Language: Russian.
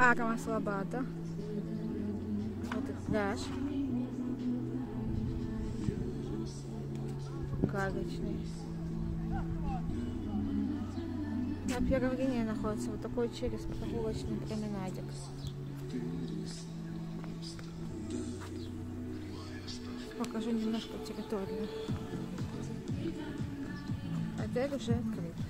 Арма Слобода. Вот этот пляж. Карточный. На первой линии находится вот такой через прогулочный променадик. Покажу немножко территорию. Отель уже открыт.